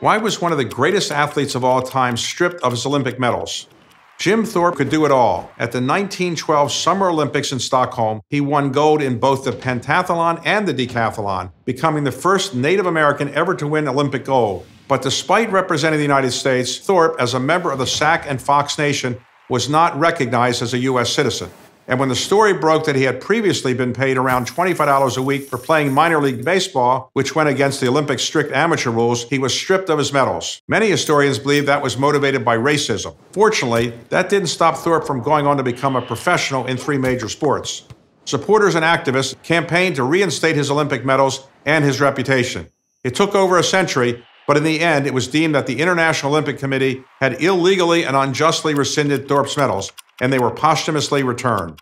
Why was one of the greatest athletes of all time stripped of his Olympic medals? Jim Thorpe could do it all. At the 1912 Summer Olympics in Stockholm, he won gold in both the pentathlon and the decathlon, becoming the first Native American ever to win Olympic gold. But despite representing the United States, Thorpe, as a member of the Sac and Fox Nation, was not recognized as a U.S. citizen. And when the story broke that he had previously been paid around $25 a week for playing minor league baseball, which went against the Olympic strict amateur rules, he was stripped of his medals. Many historians believe that was motivated by racism. Fortunately, that didn't stop Thorpe from going on to become a professional in three major sports. Supporters and activists campaigned to reinstate his Olympic medals and his reputation. It took over a century, but in the end, it was deemed that the International Olympic Committee had illegally and unjustly rescinded Thorpe's medals, and they were posthumously returned.